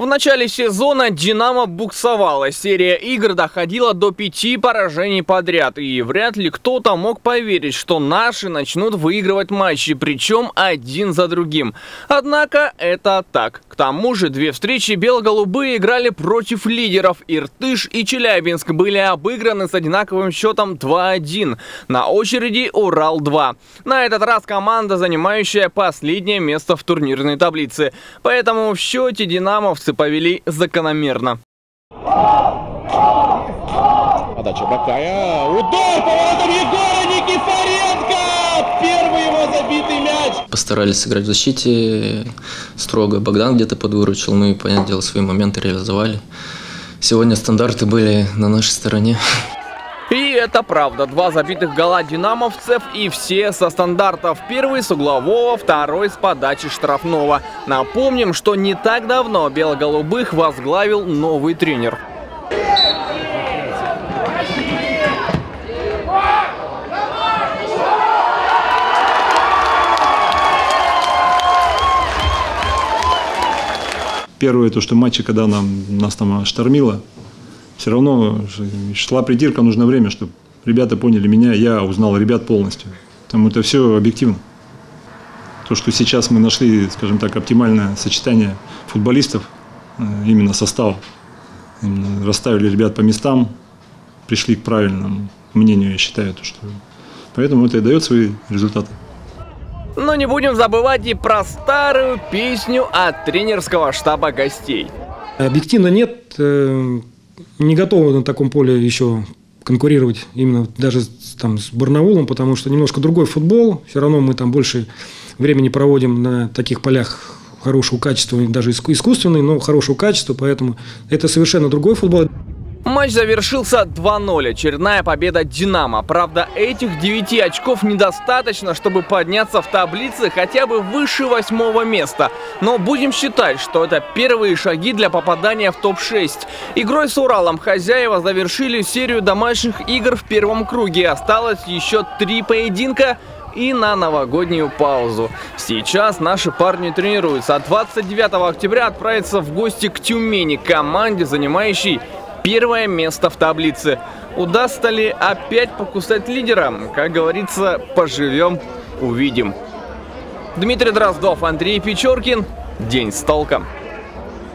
В начале сезона «Динамо» буксовала. Серия игр доходила до пяти поражений подряд. И вряд ли кто-то мог поверить, что наши начнут выигрывать матчи, причем один за другим. Однако это так. К тому же две встречи бело-голубые играли против лидеров. Иртыш и Челябинск были обыграны с одинаковым счетом 2-1. На очереди Урал-2. На этот раз команда, занимающая последнее место в турнирной таблице. Поэтому в счете «Динамовцы» Немцы повели закономерно. Подача Бакая. Удар поворотом Егора Никифоренко! Первый его забитый мяч. Постарались сыграть в защите строго. Богдан где-то подвыручил. Мы, понятное дело, свои моменты реализовали. Сегодня стандарты были на нашей стороне. Это правда. Два забитых гола динамовцев и все со стандартов. Первый с углового, второй с подачи штрафного. Напомним, что не так давно бело-голубых возглавил новый тренер. Первое, то, что матчи, когда нам, нас там штормило, все равно шла придирка, нужно время, чтобы ребята поняли меня, я узнал ребят полностью. Там это все объективно. То, что сейчас мы нашли, скажем так, оптимальное сочетание футболистов, э, именно состава. Именно расставили ребят по местам, пришли к правильному мнению, я считаю. То, что... Поэтому это и дает свои результаты. Но не будем забывать и про старую песню от тренерского штаба гостей. Объективно нет э, не готовы на таком поле еще конкурировать именно даже там с Барнаулом, потому что немножко другой футбол. Все равно мы там больше времени проводим на таких полях хорошего качества, даже искусственный, но хорошего качества, поэтому это совершенно другой футбол. Матч завершился 2-0. Очередная победа «Динамо». Правда, этих 9 очков недостаточно, чтобы подняться в таблице хотя бы выше восьмого места. Но будем считать, что это первые шаги для попадания в топ-6. Игрой с Уралом хозяева завершили серию домашних игр в первом круге. Осталось еще три поединка и на новогоднюю паузу. Сейчас наши парни тренируются. А 29 октября отправятся в гости к Тюмени, команде, занимающей первое место в таблице. Удастся ли опять покусать лидера? Как говорится, поживем, увидим. Дмитрий Дроздов, Андрей Печоркин. День с толком.